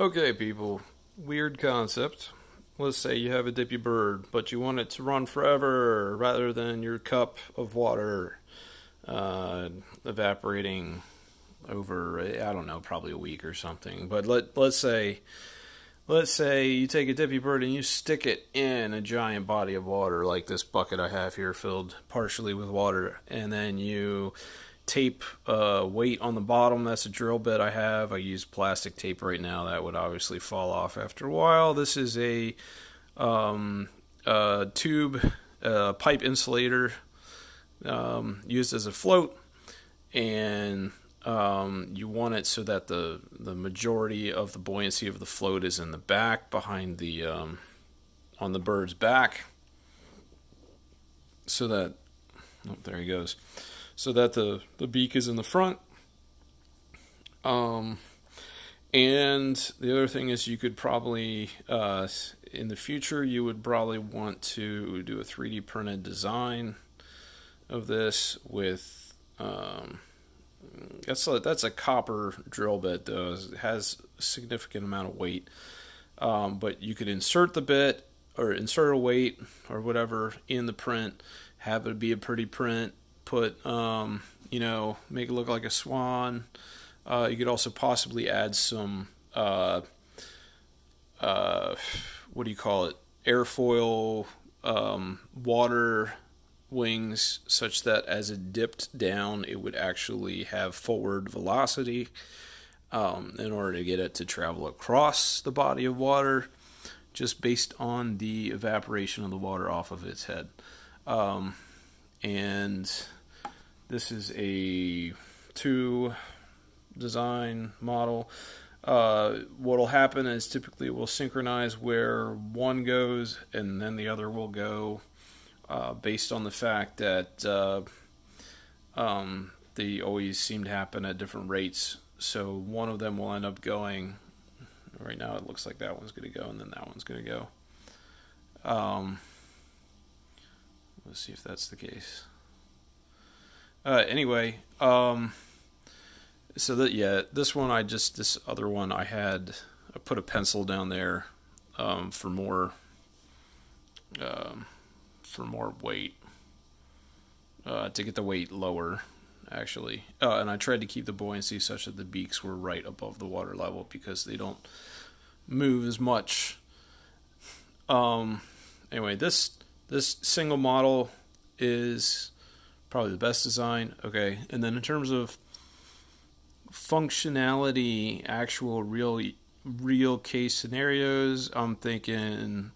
Okay, people, weird concept. Let's say you have a dippy bird, but you want it to run forever rather than your cup of water uh, evaporating over, I don't know, probably a week or something. But let, let's say. Let's say you take a dippy bird and you stick it in a giant body of water, like this bucket I have here filled partially with water, and then you tape uh, weight on the bottom. That's a drill bit I have. I use plastic tape right now. That would obviously fall off after a while. This is a um, tube uh, pipe insulator um, used as a float, and um, you want it so that the the majority of the buoyancy of the float is in the back, behind the um, on the bird's back, so that oh, there he goes so that the, the beak is in the front. Um, and the other thing is you could probably, uh, in the future, you would probably want to do a 3D printed design of this with, um, that's a, that's a copper drill bit though. It has a significant amount of weight. Um, but you could insert the bit or insert a weight or whatever in the print, have it be a pretty print, put, um, you know, make it look like a swan. Uh, you could also possibly add some, uh, uh, what do you call it, airfoil um, water wings, such that as it dipped down, it would actually have forward velocity um, in order to get it to travel across the body of water, just based on the evaporation of the water off of its head. Um, and this is a two design model. Uh, what will happen is typically we'll synchronize where one goes and then the other will go uh, based on the fact that uh, um, they always seem to happen at different rates. So one of them will end up going. Right now, it looks like that one's going to go, and then that one's going to go. Um, let's see if that's the case. Uh, anyway, um, so that yeah, this one I just this other one I had I put a pencil down there um, for more um, for more weight uh, to get the weight lower actually, uh, and I tried to keep the buoyancy such that the beaks were right above the water level because they don't move as much. Um, anyway, this this single model is probably the best design. Okay, and then in terms of functionality, actual real real case scenarios, I'm thinking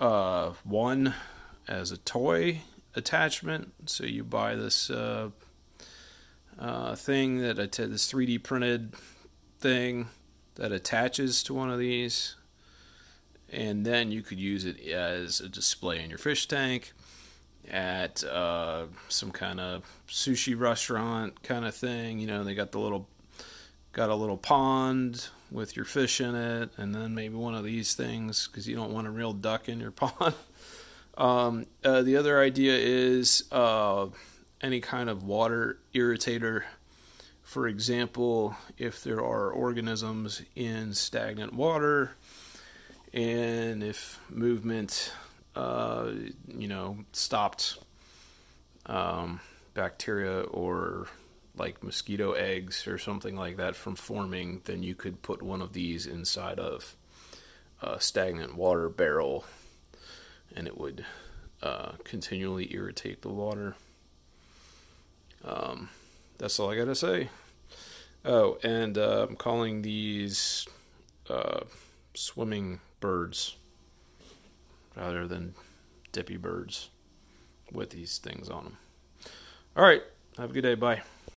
uh, one as a toy attachment. So you buy this uh, uh, thing that this 3D printed thing that attaches to one of these, and then you could use it as a display in your fish tank at uh, some kind of sushi restaurant kind of thing. You know, they got the little got a little pond with your fish in it, and then maybe one of these things because you don't want a real duck in your pond. um, uh, the other idea is uh, any kind of water irritator. For example, if there are organisms in stagnant water, and if movement uh, you know, stopped um, bacteria or like mosquito eggs or something like that from forming, then you could put one of these inside of a stagnant water barrel and it would uh, continually irritate the water. Um, that's all I gotta say. Oh, and uh, I'm calling these uh, swimming birds rather than dippy birds with these things on them. All right. Have a good day. Bye.